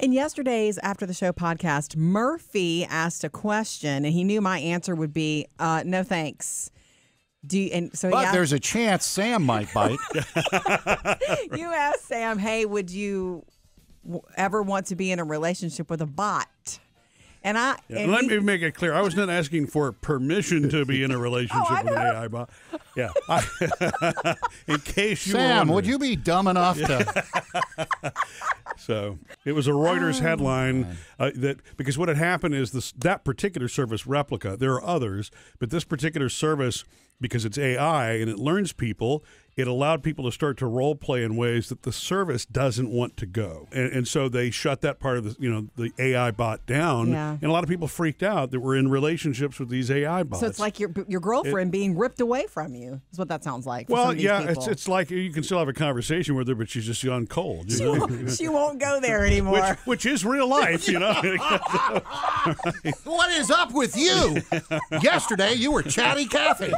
In yesterday's After the Show podcast, Murphy asked a question, and he knew my answer would be uh, no thanks. Do you, and so But yeah, there's a chance Sam might bite. you asked Sam, "Hey, would you w- ever want to be in a relationship with a bot?" And I Yeah, and let he- me make it clear. I was not asking for permission to be in a relationship Oh, with an. AI bot. Yeah. I- in case you were Sam, would you be dumb enough to? So it was a Reuters headline uh, that because what had happened is this that particular service Replika. There are others, but this particular service because it's AI and it learns people. It allowed people to start to role play in ways that the service doesn't want to go, and, and so they shut that part of the you know the AI bot down. Yeah. And a lot of people freaked out that were in relationships with these AI bots. so it's like your your girlfriend being ripped away from you. Is what that sounds like. for some well, of these yeah, it's people. it's like you can still have a conversation with her, but she's just gone cold. You she, know? won't, she won't go there anymore. which, which is real life, you know. what is up with you? Yesterday you were chatty Cathy.